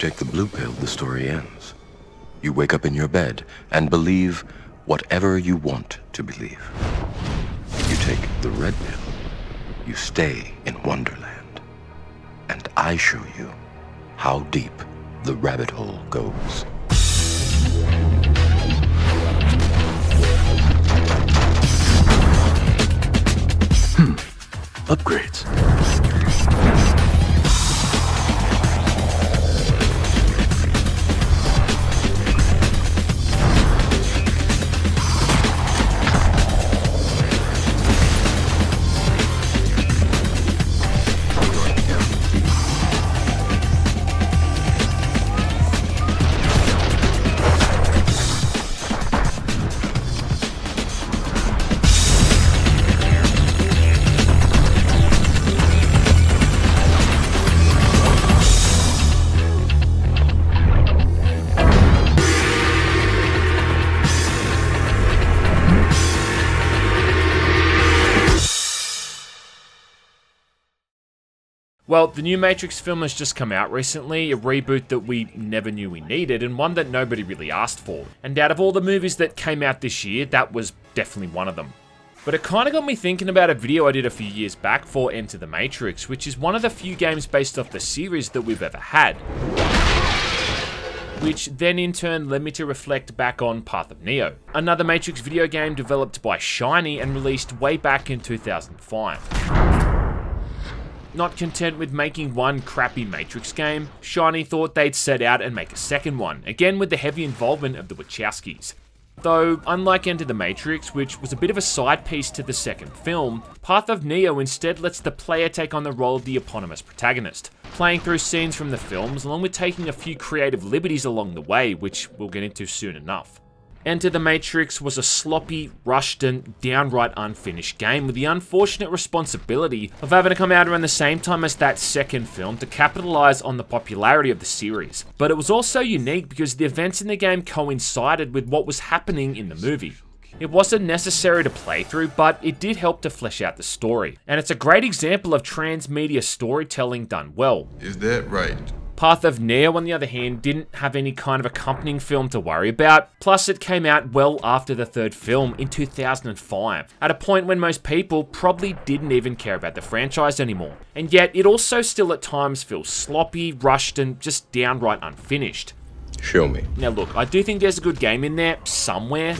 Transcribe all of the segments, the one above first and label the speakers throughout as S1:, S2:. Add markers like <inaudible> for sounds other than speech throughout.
S1: take the blue pill, the story ends. You wake up in your bed and believe whatever you want to believe. You take the red pill, you stay in Wonderland. And I show you how deep the rabbit hole goes. Hmm.
S2: Upgrades.
S3: Well, the new Matrix film has just come out recently, a reboot that we never knew we needed, and one that nobody really asked for. And out of all the movies that came out this year, that was definitely one of them. But it kinda got me thinking about a video I did a few years back for Enter the Matrix, which is one of the few games based off the series that we've ever had. Which then in turn led me to reflect back on Path of Neo, another Matrix video game developed by Shiny and released way back in 2005. Not content with making one crappy Matrix game, Shiny thought they'd set out and make a second one, again with the heavy involvement of the Wachowskis. Though, unlike Enter the Matrix, which was a bit of a side piece to the second film, Path of Neo instead lets the player take on the role of the eponymous protagonist, playing through scenes from the films along with taking a few creative liberties along the way, which we'll get into soon enough. Enter the Matrix was a sloppy, rushed, and downright unfinished game with the unfortunate responsibility of having to come out around the same time as that second film to capitalize on the popularity of the series. But it was also unique because the events in the game coincided with what was happening in the movie. It wasn't necessary to play through, but it did help to flesh out the story. And it's a great example of transmedia storytelling done well.
S4: Is that right?
S3: Path of Neo, on the other hand, didn't have any kind of accompanying film to worry about, plus it came out well after the third film in 2005, at a point when most people probably didn't even care about the franchise anymore. And yet, it also still at times feels sloppy, rushed, and just downright unfinished.
S1: Show me.
S3: Now look, I do think there's a good game in there, somewhere.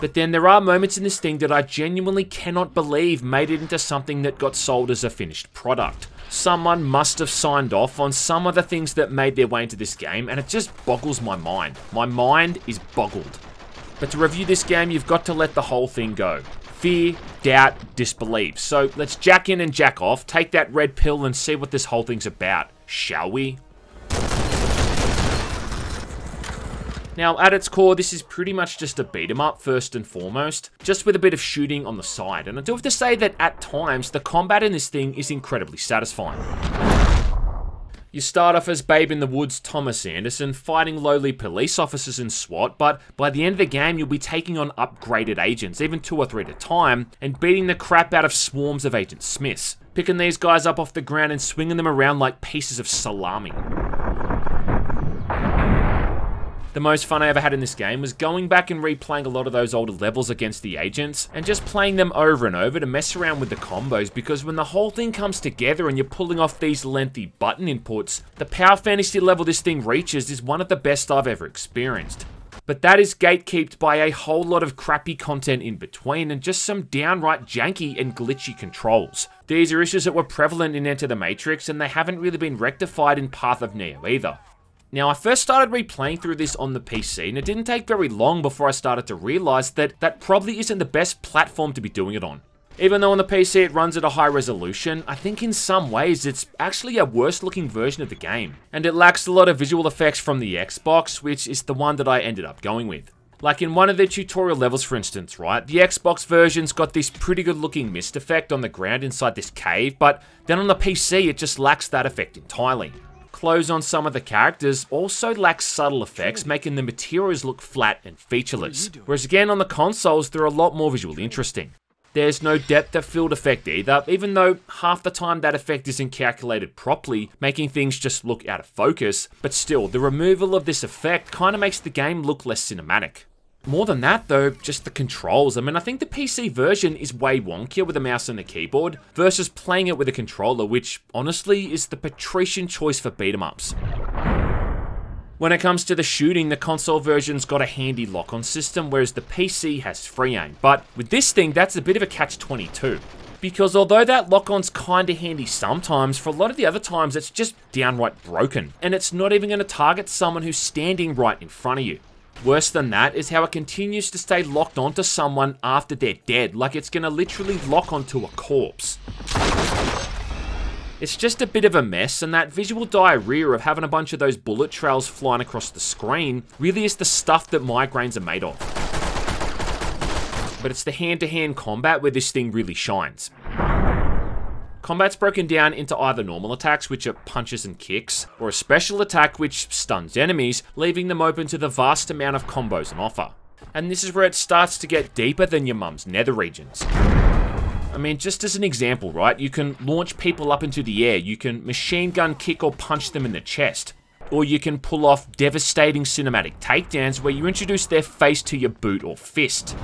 S3: But then there are moments in this thing that I genuinely cannot believe made it into something that got sold as a finished product. Someone must have signed off on some of the things that made their way into this game, and it just boggles my mind. My mind is boggled. But to review this game, you've got to let the whole thing go. Fear, doubt, disbelief. So let's jack in and jack off, take that red pill and see what this whole thing's about, shall we? Now, at its core, this is pretty much just a beat 'em up first and foremost, just with a bit of shooting on the side. And I do have to say that at times, the combat in this thing is incredibly satisfying. You start off as Babe in the Woods Thomas Anderson, fighting lowly police officers in SWAT, but by the end of the game, you'll be taking on upgraded agents, even two or three at a time, and beating the crap out of swarms of Agent Smiths, picking these guys up off the ground and swinging them around like pieces of salami. The most fun I ever had in this game was going back and replaying a lot of those older levels against the agents and just playing them over and over to mess around with the combos because when the whole thing comes together and you're pulling off these lengthy button inputs, the power fantasy level this thing reaches is one of the best I've ever experienced. But that is gatekept by a whole lot of crappy content in between and just some downright janky and glitchy controls. These are issues that were prevalent in Enter the Matrix and they haven't really been rectified in Path of Neo either. Now, I first started replaying through this on the PC, and it didn't take very long before I started to realize that that probably isn't the best platform to be doing it on. Even though on the PC it runs at a high resolution, I think in some ways it's actually a worse looking version of the game. And it lacks a lot of visual effects from the Xbox, which is the one that I ended up going with. Like in one of the tutorial levels for instance, right, the Xbox version's got this pretty good looking mist effect on the ground inside this cave, but then on the PC it just lacks that effect entirely clothes on some of the characters also lack subtle effects, making the materials look flat and featureless. Whereas again on the consoles, they're a lot more visually interesting. There's no depth of field effect either, even though half the time that effect isn't calculated properly, making things just look out of focus, but still, the removal of this effect kind of makes the game look less cinematic. More than that though, just the controls. I mean, I think the PC version is way wonkier with a mouse and a keyboard versus playing it with a controller, which honestly is the patrician choice for beat 'em ups. When it comes to the shooting, the console version's got a handy lock-on system, whereas the PC has free aim. But with this thing, that's a bit of a catch-22. Because although that lock-on's kinda handy sometimes, for a lot of the other times it's just downright broken. And it's not even gonna target someone who's standing right in front of you. Worse than that is how it continues to stay locked onto someone after they're dead, like it's gonna literally lock onto a corpse. It's just a bit of a mess, and that visual diarrhea of having a bunch of those bullet trails flying across the screen really is the stuff that migraines are made of. But it's the hand-to-hand -hand combat where this thing really shines. Combat's broken down into either normal attacks, which are punches and kicks, or a special attack which stuns enemies, leaving them open to the vast amount of combos on offer. And this is where it starts to get deeper than your mum's nether regions. I mean, just as an example, right? You can launch people up into the air, you can machine gun kick or punch them in the chest, or you can pull off devastating cinematic takedowns where you introduce their face to your boot or fist.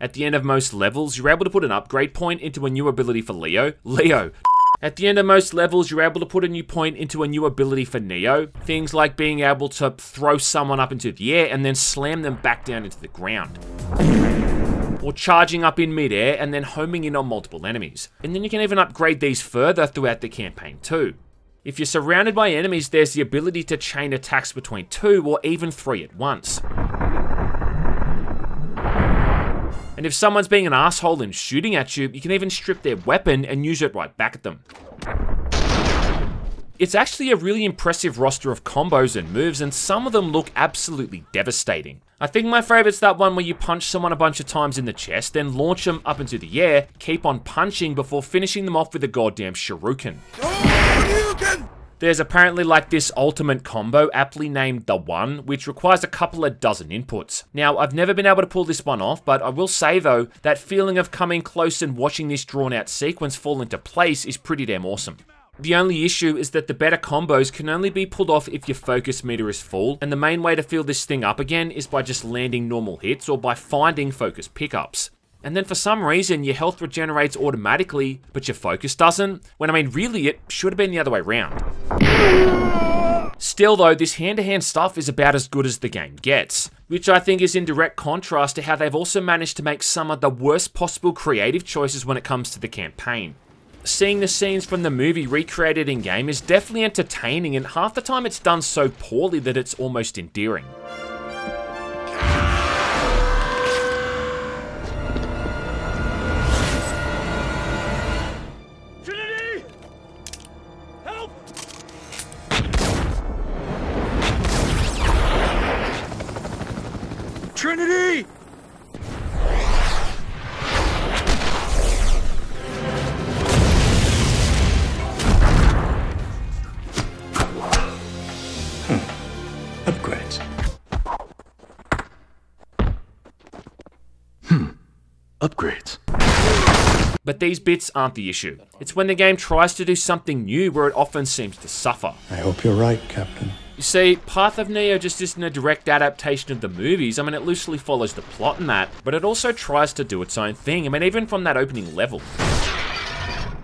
S3: At the end of most levels, you're able to put an upgrade point into a new ability for Leo. Leo! At the end of most levels, you're able to put a new point into a new ability for Neo. Things like being able to throw someone up into the air and then slam them back down into the ground or charging up in midair and then homing in on multiple enemies. And then you can even upgrade these further throughout the campaign too. If you're surrounded by enemies, there's the ability to chain attacks between two or even three at once. And if someone's being an asshole and shooting at you, you can even strip their weapon and use it right back at them. It's actually a really impressive roster of combos and moves, and some of them look absolutely devastating. I think my favorite's that one where you punch someone a bunch of times in the chest, then launch them up into the air, keep on punching before finishing them off with a goddamn shuriken. There's apparently like this ultimate combo, aptly named The One, which requires a couple of dozen inputs. Now, I've never been able to pull this one off, but I will say though, that feeling of coming close and watching this drawn out sequence fall into place is pretty damn awesome. The only issue is that the better combos can only be pulled off if your focus meter is full, and the main way to fill this thing up again is by just landing normal hits or by finding focus pickups. And then for some reason, your health regenerates automatically, but your focus doesn't, when I mean really it should have been the other way around. Still though, this hand-to-hand -hand stuff is about as good as the game gets, which I think is in direct contrast to how they've also managed to make some of the worst possible creative choices when it comes to the campaign seeing the scenes from the movie recreated in game is definitely entertaining and half the time it's done so poorly that it's almost endearing.
S2: Trinity! Hmm. Hmm.
S1: upgrades.
S3: But these bits aren't the issue. It's when the game tries to do something new where it often seems to suffer.
S4: I hope you're right, Captain.
S3: You see, Path of Neo just isn't a direct adaptation of the movies. I mean, it loosely follows the plot in that, but it also tries to do its own thing. I mean, even from that opening level.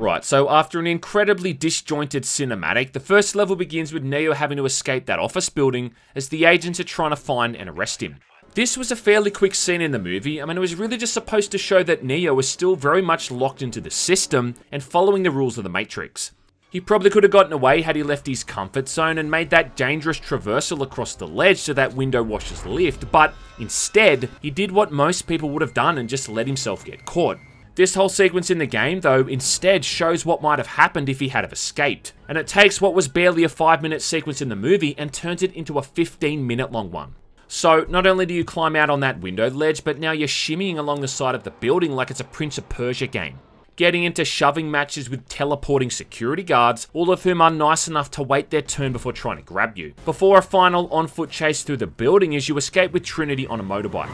S3: Right, so after an incredibly disjointed cinematic, the first level begins with Neo having to escape that office building as the agents are trying to find and arrest him. This was a fairly quick scene in the movie. I mean, it was really just supposed to show that Neo was still very much locked into the system and following the rules of the Matrix. He probably could have gotten away had he left his comfort zone and made that dangerous traversal across the ledge so that window washer's lift, but instead, he did what most people would have done and just let himself get caught. This whole sequence in the game, though, instead shows what might have happened if he had have escaped, and it takes what was barely a 5 minute sequence in the movie and turns it into a 15 minute long one. So not only do you climb out on that window ledge, but now you're shimmying along the side of the building like it's a Prince of Persia game. Getting into shoving matches with teleporting security guards, all of whom are nice enough to wait their turn before trying to grab you. Before a final on-foot chase through the building as you escape with Trinity on a motorbike.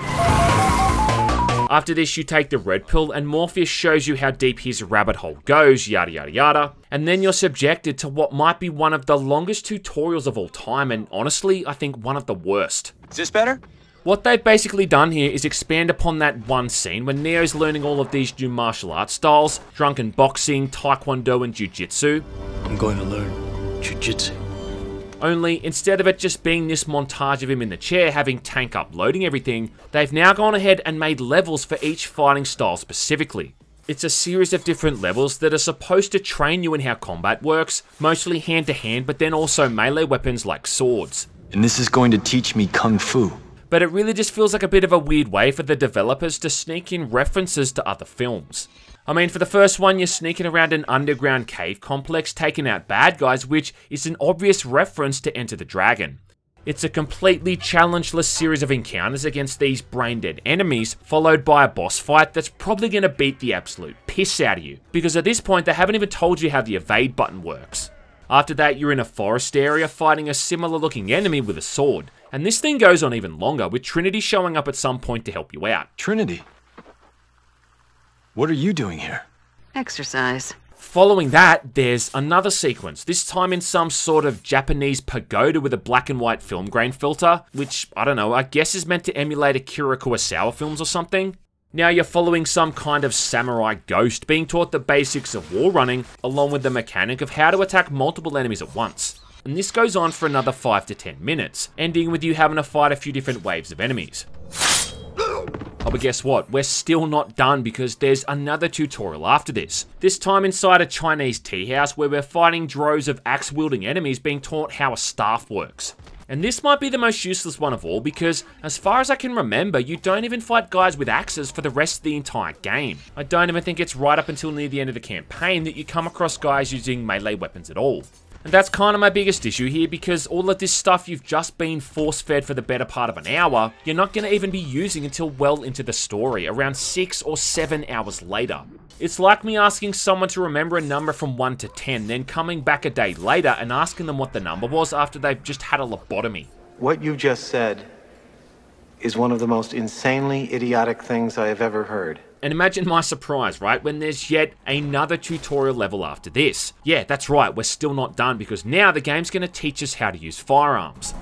S3: After this, you take the red pill, and Morpheus shows you how deep his rabbit hole goes, yada yada yada. And then you're subjected to what might be one of the longest tutorials of all time, and honestly, I think one of the worst.
S2: Is this better?
S3: What they've basically done here is expand upon that one scene when Neo's learning all of these new martial arts styles, drunken boxing, taekwondo, and jujitsu.
S4: I'm going to learn jujitsu.
S3: Only instead of it just being this montage of him in the chair having tank up loading everything, they've now gone ahead and made levels for each fighting style specifically. It's a series of different levels that are supposed to train you in how combat works, mostly hand to hand, but then also melee weapons like swords.
S4: And this is going to teach me kung fu.
S3: But it really just feels like a bit of a weird way for the developers to sneak in references to other films. I mean, for the first one, you're sneaking around an underground cave complex taking out bad guys, which is an obvious reference to Enter the Dragon. It's a completely challengeless series of encounters against these brain dead enemies, followed by a boss fight that's probably going to beat the absolute piss out of you, because at this point they haven't even told you how the evade button works. After that, you're in a forest area fighting a similar looking enemy with a sword, and this thing goes on even longer, with Trinity showing up at some point to help you out.
S4: Trinity. What are you doing here?
S5: Exercise.
S3: Following that, there's another sequence, this time in some sort of Japanese pagoda with a black and white film grain filter, which, I don't know, I guess is meant to emulate Akira Kurosawa films or something. Now you're following some kind of samurai ghost, being taught the basics of wall running, along with the mechanic of how to attack multiple enemies at once. And this goes on for another 5 to 10 minutes, ending with you having to fight a few different waves of enemies. Oh, but guess what? We're still not done because there's another tutorial after this. This time inside a Chinese tea house where we're fighting droves of axe wielding enemies being taught how a staff works. And this might be the most useless one of all because, as far as I can remember, you don't even fight guys with axes for the rest of the entire game. I don't even think it's right up until near the end of the campaign that you come across guys using melee weapons at all. And that's kind of my biggest issue here because all of this stuff you've just been force fed for the better part of an hour, you're not going to even be using until well into the story, around 6 or 7 hours later. It's like me asking someone to remember a number from 1 to 10, then coming back a day later and asking them what the number was after they've just had a lobotomy.
S6: What you've just said is one of the most insanely idiotic things I have ever heard.
S3: And imagine my surprise, right, when there's yet another tutorial level after this. Yeah, that's right, we're still not done because now the game's going to teach us how to use firearms.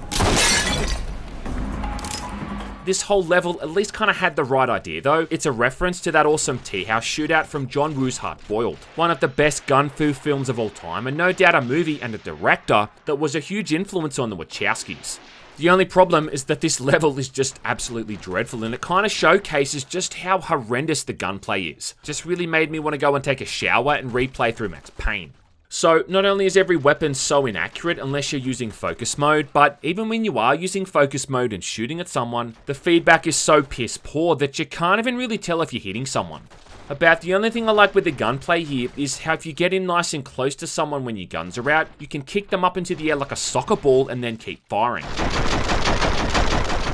S3: This whole level at least kind of had the right idea though. It's a reference to that awesome tea house shootout from John Woo's Hard Boiled, one of the best gun fu films of all time and no doubt a movie and a director that was a huge influence on the Wachowskis. The only problem is that this <laughs> level is just absolutely dreadful and it kind of showcases just how horrendous the gunplay is. Just really made me want to go and take a shower and replay through Max Payne. So, not only is every weapon so inaccurate unless you're using focus mode, but even when you are using focus mode and shooting at someone, the feedback is so piss poor that you can't even really tell if you're hitting someone. About the only thing I like with the gunplay here is how if you get in nice and close to someone when your guns are out, you can kick them up into the air like a soccer ball and then keep firing.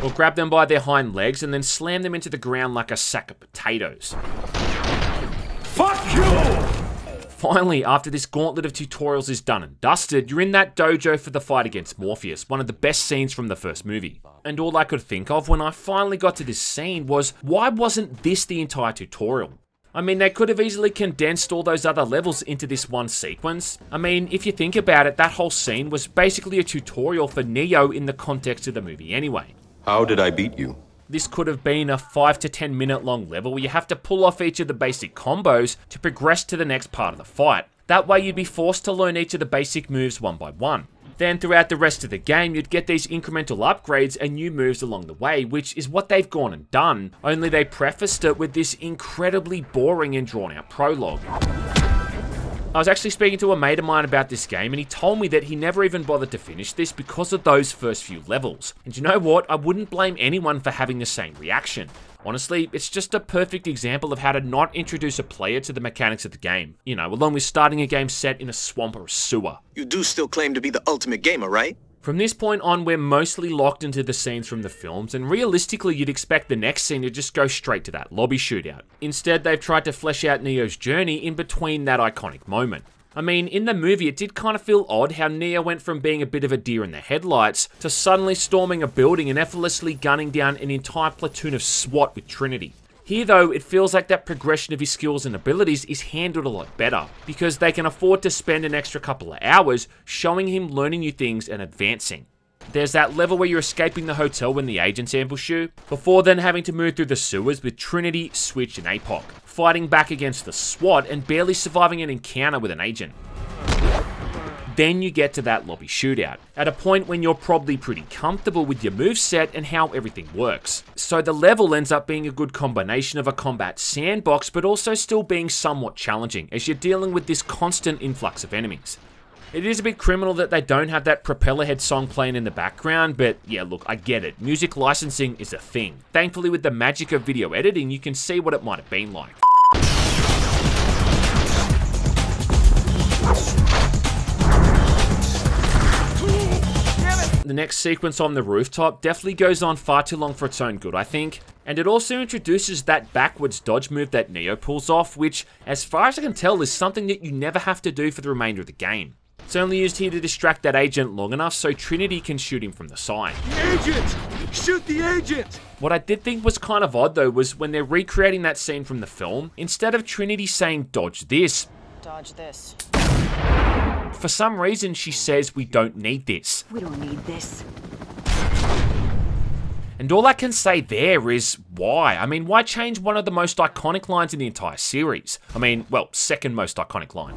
S3: Or grab them by their hind legs and then slam them into the ground like a sack of potatoes.
S2: Fuck you!
S3: Finally, after this gauntlet of tutorials is done and dusted, you're in that dojo for the fight against Morpheus, one of the best scenes from the first movie. And all I could think of when I finally got to this scene was, why wasn't this the entire tutorial? I mean, they could have easily condensed all those other levels into this one sequence. I mean, if you think about it, that whole scene was basically a tutorial for Neo in the context of the movie anyway.
S1: How did I beat you?
S3: This could have been a 5 to 10 minute long level where you have to pull off each of the basic combos to progress to the next part of the fight. That way you'd be forced to learn each of the basic moves one by one. Then throughout the rest of the game, you'd get these incremental upgrades and new moves along the way, which is what they've gone and done, only they prefaced it with this incredibly boring and drawn out prologue. I was actually speaking to a mate of mine about this game and he told me that he never even bothered to finish this because of those first few levels. And you know what? I wouldn't blame anyone for having the same reaction. Honestly, it's just a perfect example of how to not introduce a player to the mechanics of the game. You know, along with starting a game set in a swamp or a sewer.
S7: You do still claim to be the ultimate gamer, right?
S3: From this point on, we're mostly locked into the scenes from the films, and realistically, you'd expect the next scene to just go straight to that lobby shootout. Instead, they've tried to flesh out Neo's journey in between that iconic moment. I mean, in the movie, it did kind of feel odd how Neo went from being a bit of a deer in the headlights to suddenly storming a building and effortlessly gunning down an entire platoon of SWAT with Trinity. Here though, it feels like that progression of his skills and abilities is handled a lot better, because they can afford to spend an extra couple of hours showing him learning new things and advancing. There's that level where you're escaping the hotel when the agents ambush you, before then having to move through the sewers with Trinity, Switch, and APOC, fighting back against the SWAT and barely surviving an encounter with an agent. Then you get to that lobby shootout, at a point when you're probably pretty comfortable with your moveset and how everything works. So the level ends up being a good combination of a combat sandbox, but also still being somewhat challenging, as you're dealing with this constant influx of enemies. It is a bit criminal that they don't have that Propellerhead song playing in the background, but yeah, look, I get it. Music licensing is a thing. Thankfully, with the magic of video editing, you can see what it might have been like. The next sequence on the rooftop definitely goes on far too long for its own good, I think. And it also introduces that backwards dodge move that Neo pulls off, which, as far as I can tell, is something that you never have to do for the remainder of the game. It's only used here to distract that agent long enough so Trinity can shoot him from the side.
S2: Agent! Shoot the agent!
S3: What I did think was kind of odd though was when they're recreating that scene from the film, instead of Trinity saying dodge this,
S5: Dodge this.
S3: For some reason she says we don't need this.
S5: We don't need this.
S3: And all I can say there is why. I mean, why change one of the most iconic lines in the entire series? I mean, well, second most iconic line.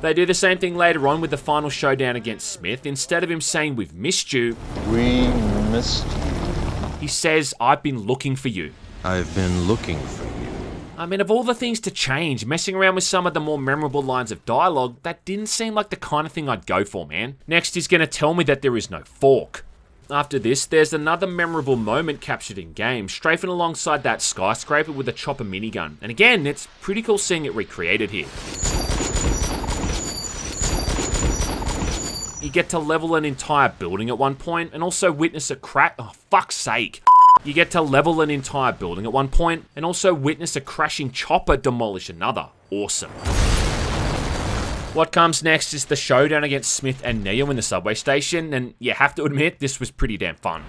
S3: They do the same thing later on with the final showdown against Smith. Instead of him saying, We've missed you,
S8: We missed you.
S3: he says, I've been looking for you.
S1: I've been looking for you.
S3: I mean, of all the things to change, messing around with some of the more memorable lines of dialogue, that didn't seem like the kind of thing I'd go for, man. Next, he's gonna tell me that there is no fork. After this, there's another memorable moment captured in game, strafing alongside that skyscraper with a chopper minigun. And again, it's pretty cool seeing it recreated here. You get to level an entire building at one point and also witness a crack. Oh, fuck's sake. You get to level an entire building at one point and also witness a crashing chopper demolish another. Awesome. What comes next is the showdown against Smith and Neo in the subway station, and you have to admit, this was pretty damn fun.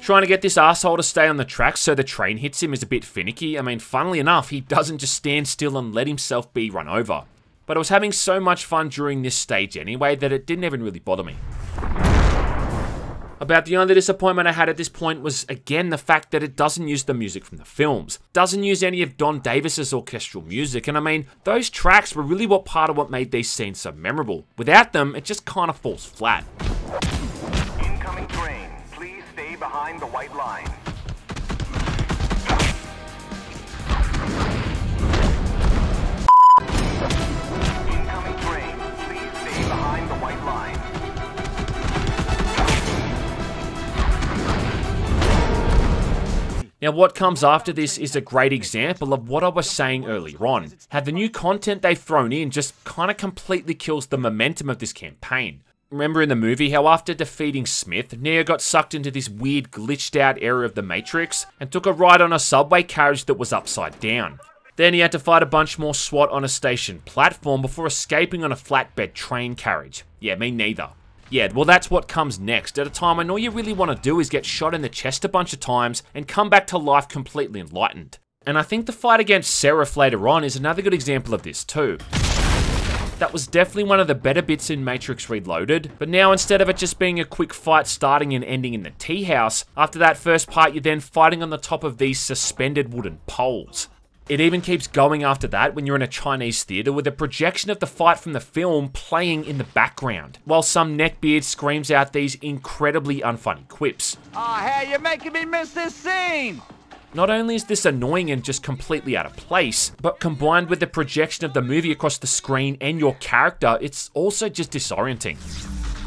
S3: Trying to get this asshole to stay on the tracks so the train hits him is a bit finicky. I mean, funnily enough, he doesn't just stand still and let himself be run over. But I was having so much fun during this stage anyway that it didn't even really bother me. About the only disappointment I had at this point was again the fact that it doesn't use the music from the films. Doesn't use any of Don Davis's orchestral music, and I mean, those tracks were really what part of what made these scenes so memorable. Without them, it just kind of falls flat.
S2: Incoming train. Please stay behind the white line.
S3: Now, what comes after this is a great example of what I was saying earlier on. How the new content they've thrown in just kind of completely kills the momentum of this campaign. Remember in the movie how after defeating Smith, Neo got sucked into this weird glitched out area of the Matrix and took a ride on a subway carriage that was upside down. Then he had to fight a bunch more SWAT on a station platform before escaping on a flatbed train carriage. Yeah, me neither. Yeah, well that's what comes next, at a time when all you really want to do is get shot in the chest a bunch of times and come back to life completely enlightened. And I think the fight against Seraph later on is another good example of this too. That was definitely one of the better bits in Matrix Reloaded, but now instead of it just being a quick fight starting and ending in the tea house, after that first part you're then fighting on the top of these suspended wooden poles. It even keeps going after that when you're in a Chinese theatre with a projection of the fight from the film playing in the background, while some neckbeard screams out these incredibly unfunny quips.
S2: Ah, hey, you're making me miss this scene!
S3: Not only is this annoying and just completely out of place, but combined with the projection of the movie across the screen and your character, it's also just disorienting.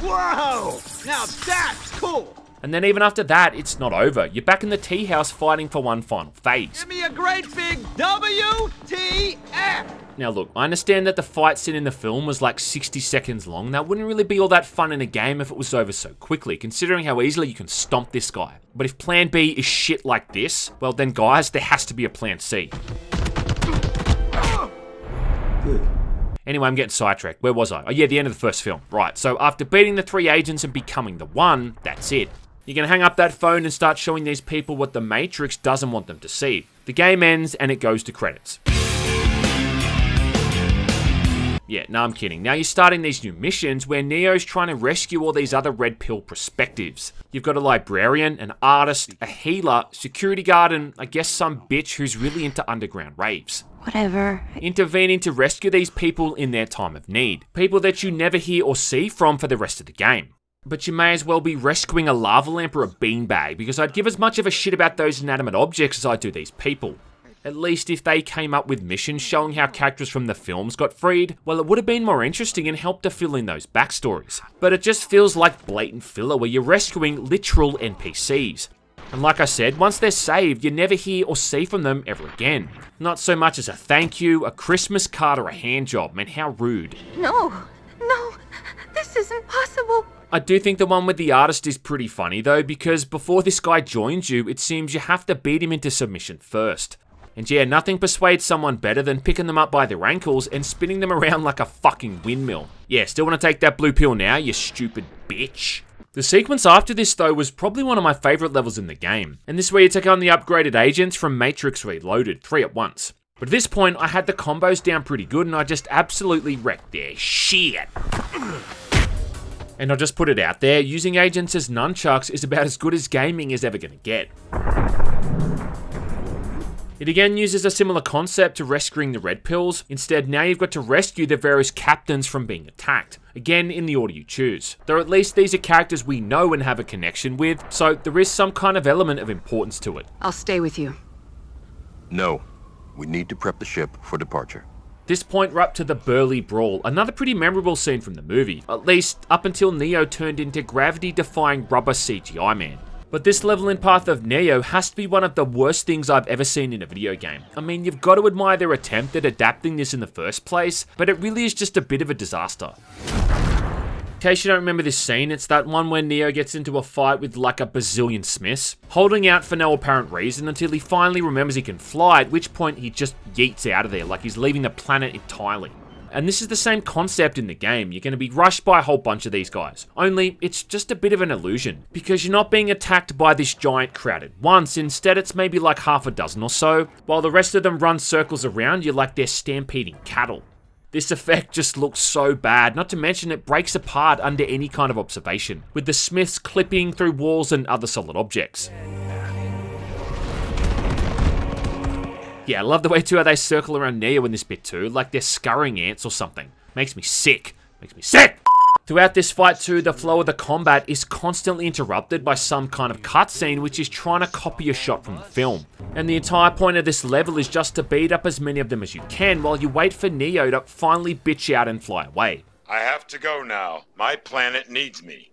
S2: Whoa! Now that's cool!
S3: And then even after that, it's not over. You're back in the tea house fighting for one final phase.
S2: Give me a great big WTF!
S3: Now look, I understand that the fight scene in the film was like 60 seconds long. That wouldn't really be all that fun in a game if it was over so quickly, considering how easily you can stomp this guy. But if plan B is shit like this, well then guys, there has to be a plan C. Anyway, I'm getting sidetracked. Where was I? Oh yeah, the end of the first film. Right, so after beating the three agents and becoming the one, that's it. You can hang up that phone and start showing these people what the Matrix doesn't want them to see. The game ends and it goes to credits. Yeah, no, I'm kidding. Now you're starting these new missions where Neo's trying to rescue all these other red pill perspectives. You've got a librarian, an artist, a healer, security guard, and I guess some bitch who's really into underground raves.
S5: Whatever.
S3: Intervening to rescue these people in their time of need. People that you never hear or see from for the rest of the game. But you may as well be rescuing a lava lamp or a beanbag because I'd give as much of a shit about those inanimate objects as I do these people. At least if they came up with missions showing how characters from the films got freed, well, it would have been more interesting and helped to fill in those backstories. But it just feels like blatant filler where you're rescuing literal NPCs. And like I said, once they're saved, you never hear or see from them ever again. Not so much as a thank you, a Christmas card, or a hand job. Man, how rude.
S9: No, no, this isn't possible.
S3: I do think the one with the artist is pretty funny though, because before this guy joins you, it seems you have to beat him into submission first. And yeah, nothing persuades someone better than picking them up by their ankles and spinning them <laughs> around like a fucking windmill. Yeah, still want to take that blue pill now, you stupid bitch? The sequence after this though was probably one of my favourite levels in the game, and this is where you take on the upgraded agents from Matrix Reloaded, three at once. But at this point, I had the combos down pretty good and I just absolutely wrecked their shit. And I'll just put it out there, using agents as nunchucks is about as good as gaming is ever going to get. It again uses a similar concept to rescuing the red pills, instead now you've got to rescue the various captains from being attacked, again in the order you choose. Though at least these are characters we know and have a connection with, so there is some kind of element of importance to it.
S5: I'll stay with you.
S1: No. We need to prep the ship for departure.
S3: This point, we're up to the Burly Brawl, another pretty memorable scene from the movie, at least up until Neo turned into gravity defying rubber CGI man. But this level in Path of Neo has to be one of the worst things I've ever seen in a video game. I mean, you've got to admire their attempt at adapting this in the first place, but it really is just a bit of a disaster. In case you don't remember this scene, it's that one where Neo gets into a fight with like a bazillion Smiths, holding out for no apparent reason until he finally remembers he can fly, at which point he just yeets out of there like he's leaving the planet entirely. And this is the same concept in the game. You're going to be rushed by a whole bunch of these guys. Only, it's just a bit of an illusion. Because you're not being attacked by this giant crowd at once. Instead, it's maybe like half a dozen or so. While the rest of them run circles around you like they're stampeding cattle. This effect just looks so bad, not to mention it breaks apart under any kind of observation, with the Smiths clipping through walls and other solid objects. Yeah, I love the way too how they circle around Neo in this bit too, like they're scurrying ants or something. Makes me sick. Makes me sick! Throughout this fight too, the flow of the combat is constantly interrupted by some kind of cutscene which is trying to copy a shot from the film. And the entire point of this level is just to beat up as many of them as you can while you wait for Neo to finally bitch out and fly away.
S10: I have to go now. My planet needs me.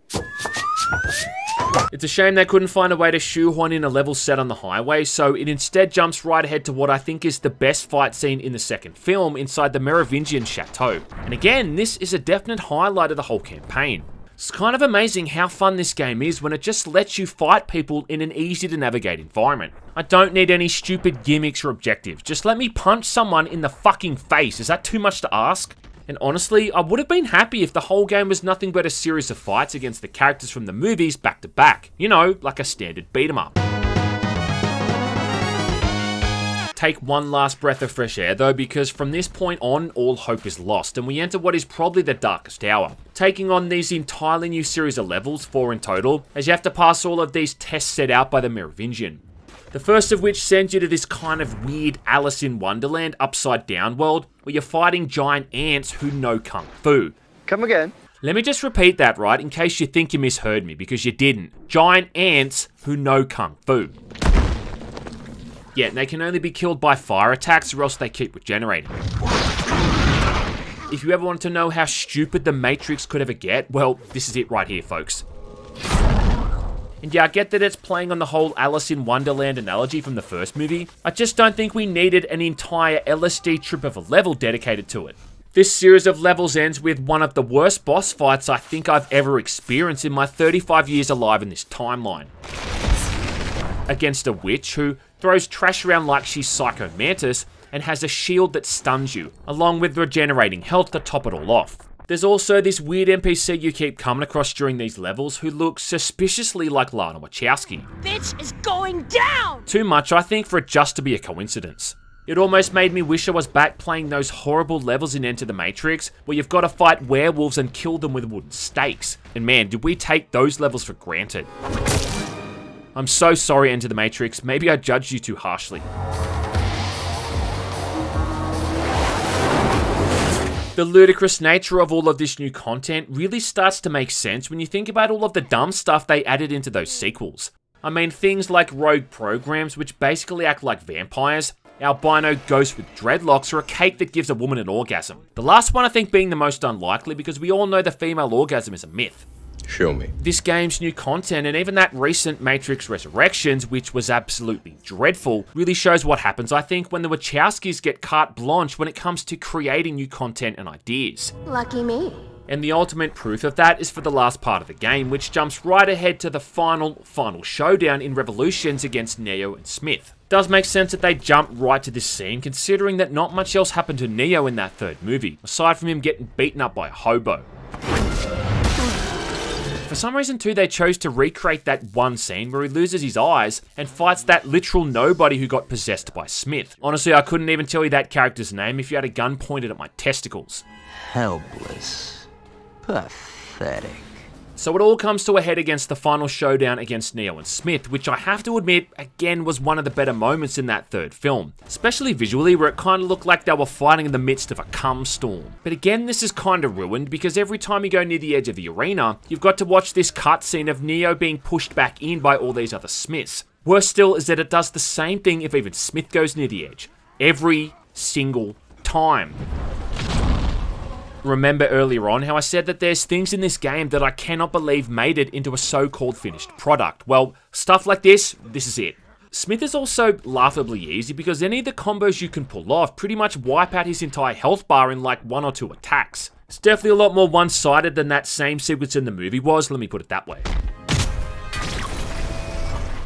S3: It's a shame they couldn't find a way to shoehorn in a level set on the highway, so it instead jumps right ahead to what I think is the best fight scene in the second film inside the Merovingian chateau. And again, this is a definite highlight of the whole campaign. It's kind of amazing how fun this game is when it just lets you fight people in an easy to navigate environment. I don't need any stupid gimmicks or objectives, just let me punch someone in the fucking face, is that too much to ask? And honestly, I would have been happy if the whole game was nothing but a series of fights against the characters from the movies back to back. You know, like a standard beat 'em up. Take one last breath of fresh air though, because from this point on, all hope is lost, and we enter what is probably the darkest hour. Taking on these entirely new series of levels, four in total, as you have to pass all of these tests set out by the Merovingian. The first of which sends you to this kind of weird Alice in Wonderland upside down world where you're fighting giant ants who know kung fu.
S8: Come again.
S3: Let me just repeat that, right, in case you think you misheard me, because you didn't. Giant ants who know kung fu. Yeah, they can only be killed by fire attacks or else they keep regenerating. If you ever wanted to know how stupid the Matrix could ever get, well, this is it right here, folks. And yeah, I get that it's playing on the whole Alice in Wonderland analogy from the first movie. I just don't think we needed an entire LSD trip of a level dedicated to it. This series of levels ends with one of the worst boss fights I think I've ever experienced in my 35 years alive in this timeline. Against a witch who throws trash around like she's Psycho Mantis and has a shield that stuns you, along with regenerating health to top it all off. There's also this weird NPC you keep coming across during these levels who looks suspiciously like Lana Wachowski.
S9: Bitch is going down!
S3: Too much, I think, for it just to be a coincidence. It almost made me wish I was back playing those horrible levels in Enter the Matrix, where you've got to fight werewolves and kill them with wooden stakes. And man, did we take those levels for granted. I'm so sorry, Enter the Matrix, maybe I judged you too harshly. The ludicrous nature of all of this new content really starts to make sense when you think about all of the dumb stuff they added into those sequels. I mean, things like rogue programs, which basically act like vampires, albino ghosts with dreadlocks, or a cake that gives a woman an orgasm. The last one I think being the most unlikely because we all know the female orgasm is a myth.
S1: Show me.
S3: This game's new content and even that recent Matrix Resurrections, which was absolutely dreadful, really shows what happens, I think, when the Wachowskis get carte blanche when it comes to creating new content and ideas.
S9: Lucky me.
S3: And the ultimate proof of that is for the last part of the game, which jumps right ahead to the final, final showdown in Revolutions against Neo and Smith. Does make sense that they jump right to this scene, considering that not much else happened to Neo in that third movie, aside from him getting beaten up by a hobo. For some reason too, they chose to recreate that one scene where he loses his eyes and fights that literal nobody who got possessed by Smith. Honestly, I couldn't even tell you that character's name if you had a gun pointed at my testicles.
S11: Helpless. Pathetic.
S3: So it all comes to a head against the final showdown against Neo and Smith, which I have to admit, again, was one of the better moments in that third film. Especially visually, where it kind of looked like they were fighting in the midst of a cum storm. But again, this is kind of ruined, because every time you go near the edge of the arena, you've got to watch this cutscene of Neo being pushed back in by all these other Smiths. Worse still is that it does the same thing if even Smith goes near the edge. Every single time remember earlier on how I said that there's things in this game that I cannot believe made it into a so-called finished product. Well, stuff like this, this is it. Smith is also laughably easy because any of the combos you can pull off pretty much wipe out his entire health bar in like one or two attacks. It's definitely a lot more one-sided than that same sequence in the movie was, let me put it that way.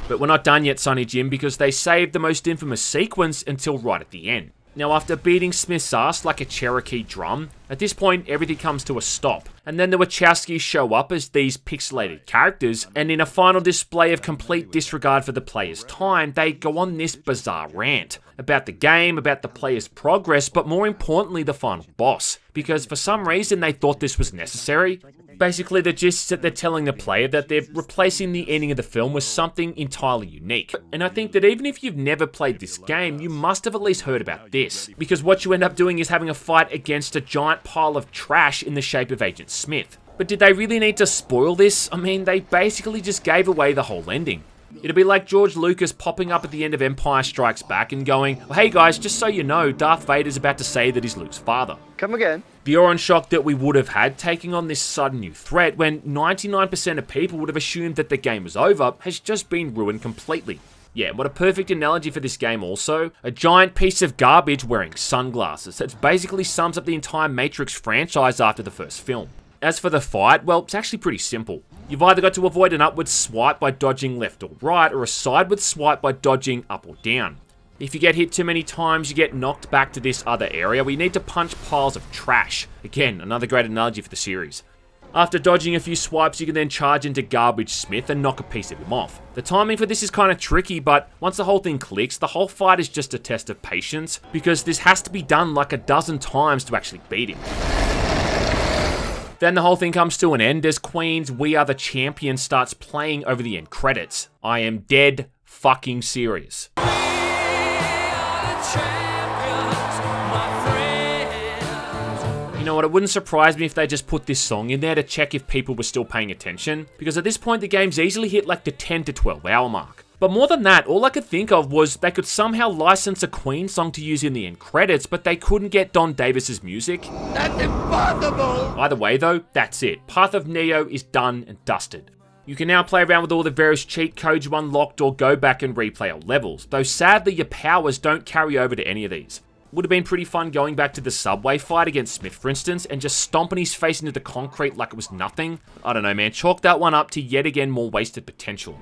S3: But we're not done yet, Sonny Jim, because they saved the most infamous sequence until right at the end. Now, after beating Smith's ass like a Cherokee drum, at this point everything comes to a stop, and then the Wachowskis show up as these pixelated characters, and in a final display of complete disregard for the player's time, they go on this bizarre rant about the game, about the player's progress, but more importantly, the final boss, because for some reason they thought this was necessary. Basically, the gist is that they're telling the player that they're replacing the ending of the film with something entirely unique. And I think that even if you've never played this game, you must have at least heard about this. Because what you end up doing is having a fight against a giant pile of trash in the shape of Agent Smith. But did they really need to spoil this? I mean, they basically just gave away the whole ending. It'd be like George Lucas popping up at the end of Empire Strikes Back and going, well, hey guys, just so you know, Darth Vader's about to say that he's Luke's father.
S12: Come again.
S3: The and shock that we would have had taking on this sudden new threat when 99% of people would have assumed that the game was over has just been ruined completely. Yeah, what a perfect analogy for this game also. A giant piece of garbage wearing sunglasses. That basically sums up the entire Matrix franchise after the first film. As for the fight, well, it's actually pretty simple. You've either got to avoid an upward swipe by dodging left or right, or a sideward swipe by dodging up or down. If you get hit too many times, you get knocked back to this other area where you need to punch piles of trash. Again, another great analogy for the series. After dodging a few swipes, you can then charge into Garbage Smith and knock a piece of him off. The timing for this is kind of tricky, but once the whole thing clicks, the whole fight is just a test of patience, because this has to be done like a dozen times to actually beat him. Then the whole thing comes to an end as Queen's We Are the Champion starts playing over the end credits. I am dead fucking serious. Know what, it wouldn't surprise me if they just put this song in there to check if people were still paying attention, because at this point the game's easily hit like the 10 to 12 hour mark. But more than that, all I could think of was they could somehow license a Queen song to use in the end credits, but they couldn't get Don Davis's music.
S12: That's impossible!
S3: Either way though, that's it. Path of Neo is done and dusted. You can now play around with all the various cheat codes you unlocked or go back and replay old levels, though sadly your powers don't carry over to any of these. Would have been pretty fun going back to the subway fight against Smith, for instance, and just stomping his face into the concrete like it was nothing. I don't know, man. Chalk that one up to yet again more wasted potential.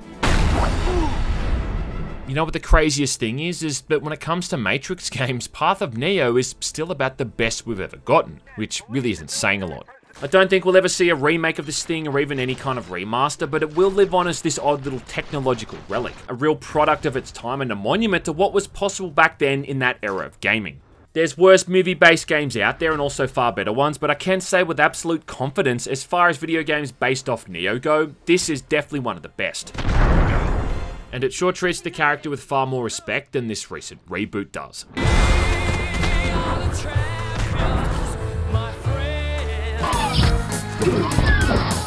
S3: You know what the craziest thing is? Is that when it comes to Matrix <laughs> games, Path of Neo is still about the best we've ever gotten, which really isn't saying a lot. I don't think we'll ever see a remake of this thing or even any kind of remaster, but it will live on as this odd little technological relic, a real product of its time and a monument to what was possible back then in that era of gaming. There's worse movie-based games out there and also far better ones, but I can say with absolute confidence, as far as video games based off Neo go, this is definitely one of the best. And it sure treats the character with far more respect than this recent reboot does.
S13: やった!